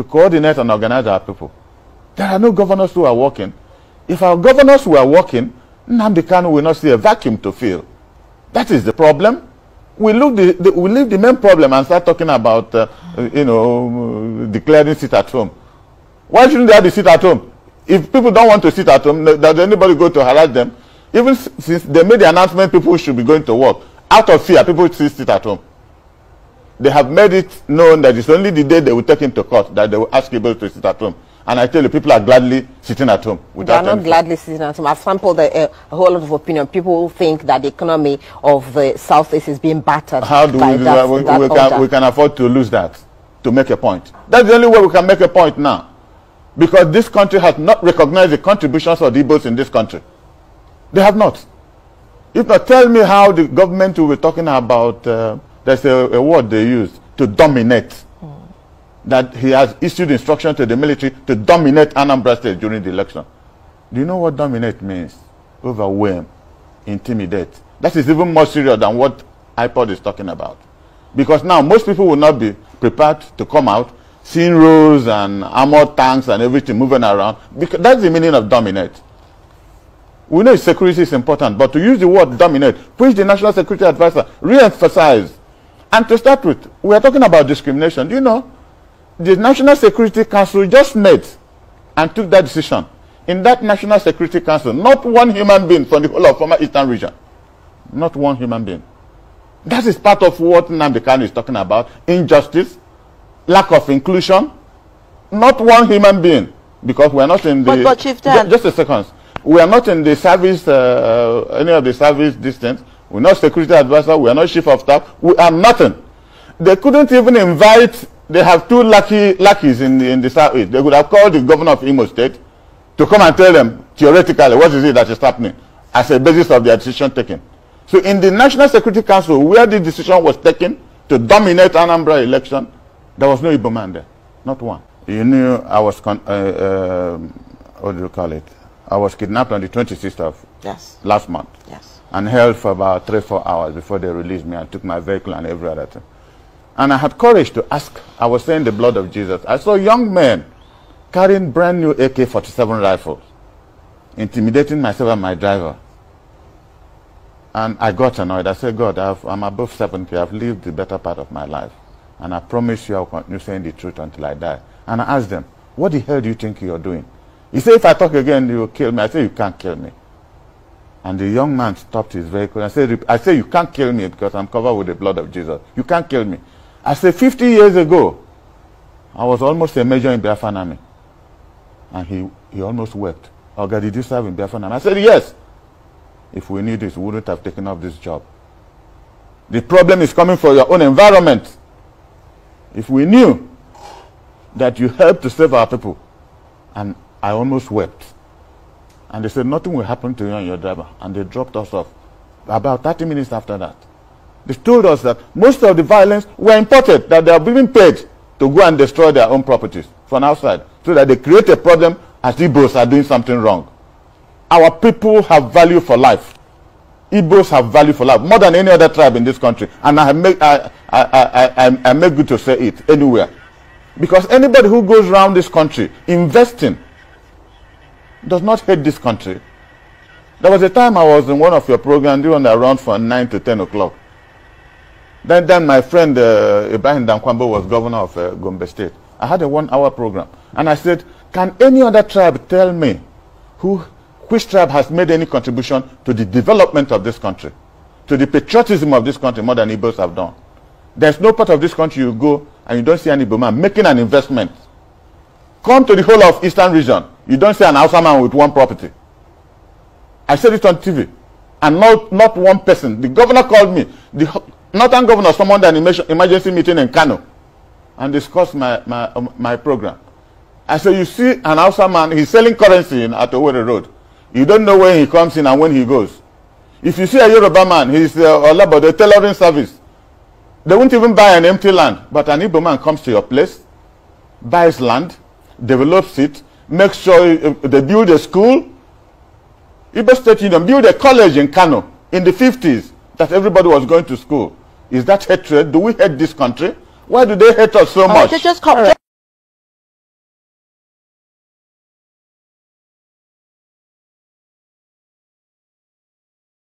to coordinate and organize our people. There are no governors who are working. If our governors were working, Nnamdi Kanu will not see a vacuum to fill. That is the problem. We look the, the we leave the main problem and start talking about uh, you know declaring sit at home. Why shouldn't they have the sit at home? If people don't want to sit at home, does anybody go to harass them? Even since they made the announcement, people should be going to work. Out of fear, people still sit at home. They have made it known that it's only the day they will take him to court that they will ask people to sit at home. And I tell you, people are gladly sitting at home. They are not gladly sitting at home. I've sampled a, a, whole lot of opinion. People think that the economy of the Southeast is being battered. How do we, that, we, we, can, we can afford to lose that to make a point? That's the only way we can make a point now. Because this country has not recognized the contributions of the Igbos in this country. They have not. If not, tell me how the government will be talking about, uh, there's a, a, word they use, to dominate. Mm. That he has issued instruction to the military to dominate Anambra State during the election. Do you know what dominate means? Overwhelm, intimidate. That is even more serious than what IPOB is talking about. Because now most people will not be prepared to come out, seeing rows and armored tanks and everything moving around. Because that's the meaning of dominate. We know security is important, but to use the word dominate, which the National Security Advisor re-emphasized. And to start with, we are talking about discrimination. Do you know, the National Security Council just met and took that decision. In that National Security Council, not one human being from the whole of former Eastern region. Not one human being. That is part of what Nnamdi Kanu is talking about. Injustice, lack of inclusion. Not one human being. Because we are not in the... But, but Chief Dan, just a second. We are not in the service, uh, any of the service distance. We're not security advisor. We are not chief of staff. We are nothing. They couldn't even invite. They have two lucky lackeys in the, in the southeast. They could have called the governor of Imo State to come and tell them theoretically what is it that is happening as a basis of their decision taken. So in the National Security Council, where the decision was taken to dominate Anambra election, there was no Igbo man there, not one. You knew I was, uh, uh, what do you call it? I was kidnapped on the 26th of yes. last month. Yes. And held for about three, four hours before they released me and took my vehicle and every other thing. And I had courage to ask. I was saying the blood of Jesus. I saw young men carrying brand new AK-47 rifles, intimidating myself and my driver. And I got annoyed. I said, God, i am above 70. I've lived the better part of my life. And I promise you I'll continue saying the truth until I die. And I asked them, what the hell do you think you're doing? He said, if I talk again, you will kill me. I said, you can't kill me. And the young man stopped his vehicle. I said, I said, you can't kill me because I'm covered with the blood of Jesus. You can't kill me. I said, 50 years ago, I was almost a major in Biafran army. And he, he almost wept. Oh God, did you serve in Biafran army? I said, yes. If we knew this, we wouldn't have taken up this job. The problem is coming from your own environment. If we knew that you helped to save our people, and I almost wept. And they said, nothing will happen to you and your driver. And they dropped us off. About 30 minutes after that, they told us that most of the violence were imported, that they are being paid to go and destroy their own properties from outside, so that they create a problem as Igbos are doing something wrong. Our people have value for life. Igbos have value for life, more than any other tribe in this country. And I make, I, I, I, I, I make good to say it anywhere. Because anybody who goes around this country investing does not hate this country. There was a time I was in one of your programs doing around from 9 to 10 o'clock. Then, then my friend uh, Ibrahim Dankwambo was governor of uh, Gombe State. I had a one-hour program. And I said, can any other tribe tell me who, which tribe has made any contribution to the development of this country, to the patriotism of this country more than Igbos have done? There's no part of this country you go and you don't see any Igbo man making an investment. Come to the whole of Eastern region. You don't see an Hausa man with one property. I said it on TV. And not, not one person. The governor called me. The northern governor summoned an emergency meeting in Kano and discussed my, my, um, my program. I said, you see an Hausa man, he's selling currency in, at Owerri Road. You don't know when he comes in and when he goes. If you see a Yoruba man, he's uh, Olabo, the tailoring service. They won't even buy an empty land. But an Igbo man comes to your place, buys land, develops it, make sure they build a school. Igbo State Union build a college in Kano in the 50s that everybody was going to school. Is that hatred? Do we hate this country? Why do they hate us so oh, much? just